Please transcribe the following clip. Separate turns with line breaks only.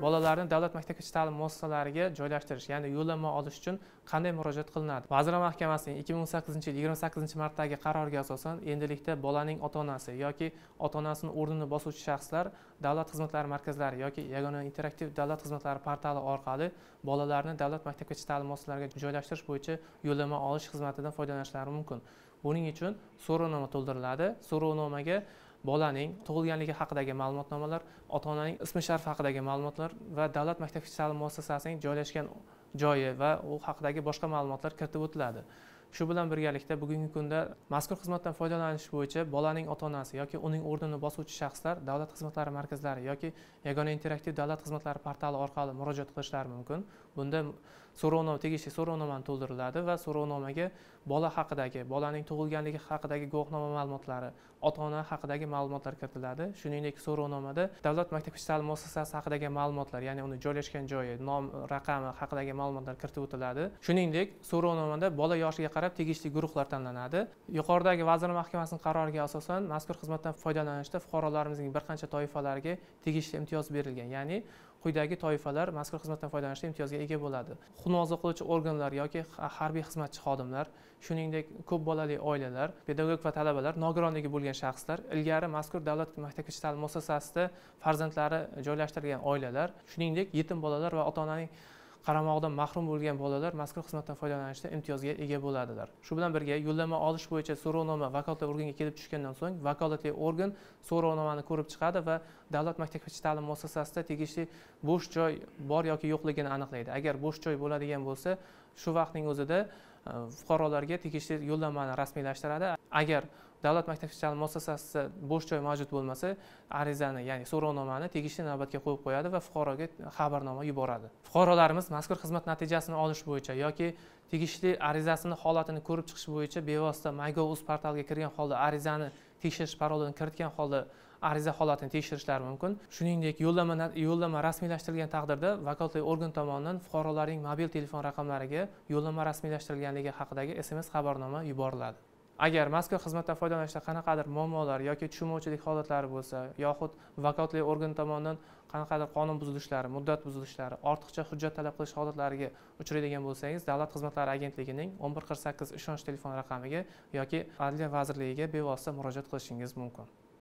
bolalarni davlat maktabgacha ta'lim muassasalariga joylashtirish ya'ni yo'llanma olish uchun qanday murojaat qilinadi? Vazirlar mahkamasining ikki ming o'n sakkizinchi yil yigirma sakkizinchi martdagi qaroriga asosan endilikda bolaning ota onasi yoki ota onasini o'rnini bosuvchi shaxslar davlat xizmatlari markazlari yoki yagona interaktiv davlat xizmatlari portali orqali bolalarni davlat maktabgacha ta'lim muassasalariga joylashtirish bo'yicha yo'llanma olish xizmatidan foydalanishlari mumkin. Buning uchun so'rovnoma to'ldiriladi. So'rovnomaga bolaning tug'ilganligi haqidagi ma'lumotnomalar ota onaning ismi sharifi haqidagi ma'lumotlar va davlat maktabgacha ta'lim muassasasining joylashgan joyi va u haqidagi boshqa ma'lumotlar kiritib o'tiladi. Shu bilan birgalikda bugungi kunda mazkur xizmatdan foydalanish bo'yicha bolaning ota onasi yoki uning o'rnini bosuvchi shaxslar davlat xizmatlari markazlari yoki yagona interaktiv davlat xizmatlari portali orqali murojaat qilishlari mumkin. Bunda so'rovnoma tegishli so'rovnomani to'ldiriladi va so'rovnomaga bola haqidagi bolaning tug'ilganligi haqidagi guvohnoma ma'lumotlari ota ona haqidagi ma'lumotlar kiritiladi. Shuningdek so'rovnomada davlat maktabgacha ta'lim muassasasi haqidagi ma'lumotlar ya'ni uni joylashgan joyi nom raqami haqidagi ma'lumotlar kiritib o'tiladi. Shuningdek so'rovnomada bola yoshiga qarab tegishli guruhlar tanlanadi. Yuqoridagi vazirlar mahkamasining qaroriga asosan mazkur xizmatdan foydalanishda fuqarolarimizning bir qancha toifalariga tegishli imtiyoz berilgan. Ya'ni quyidagi toifalar mazkur xizmatdan foydalanishda imtiyozga ega bo'ladi. Xunoza qiluvchi organlar yoki harbiy xizmatchi xodimlar shuningdek ko'p bolali oilalar pedagog va talabalar nogironligi bo'lgan shaxslar ilgari mazkur davlat maktabgacha ta'lim muassasasida farzandlari joylashtirilgan oilalar shuningdek yetim bolalar va ota onaning qaramog'idan mahrum bo'lgan bolalar mazkur xizmatdan foydalanishda imtiyozga ega bo'ladilar. Shu bilan birga yo'llanma olish bo'yicha so'rovnoma vakolatli organga kelib tushgandan so'ng vakolatli organ so'rovnomani ko'rib chiqadi va davlat maktabgacha ta'lim muassasasida tegishli bo'sh joy bor yoki yo'qligini aniqlaydi. Agar bo'sh joy bo'ladigan bo'lsa shu vaqtning o'zida Э, fuqarolarga tegishli yo'llanmani rasmiylashtiradi. Agar davlat maktab ta'lim muassasasida bo'sh joy mavjud bo'lmasa arizani ya'ni so'rovnomani tegishli navbatga qo'yib qo'yadi va fuqaroga xabarnoma yuboradi. Fuqarolarimiz mazkur xizmat natijasini olish bo'yicha yoki tegishli arizasini holatini ko'rib chiqish bo'yicha bevosita mygov.uz portaliga kirgan holda arizani tekshirish parolini kiritgan holda ariza holatini tekshirishlari mumkin. Shuningdek yo'llanma yo'llanma rasmiylashtirilgan taqdirda vakolatli organ tomonidan fuqarolarning mobil telefon raqamlariga yo'llanma rasmiylashtirilganligi haqidagi sms xabarnoma yuboriladi. Agar mazkur xizmatdan foydalanishda qanaqadir muammolar yoki tushunmovchilik holatlari bo'lsa yoxud vakolatli organ tomonidan qanaqadir qonun buzilishlari muddat buzilishlari ortiqcha hujjat talab qilish holatlariga uchraydigan bo'lsangiz davlat xizmatlari agentligining o'n bir qirq sakkiz ishonch telefon raqamiga yoki adliya vazirligiga bevosita murojaat qilishingiz mumkin.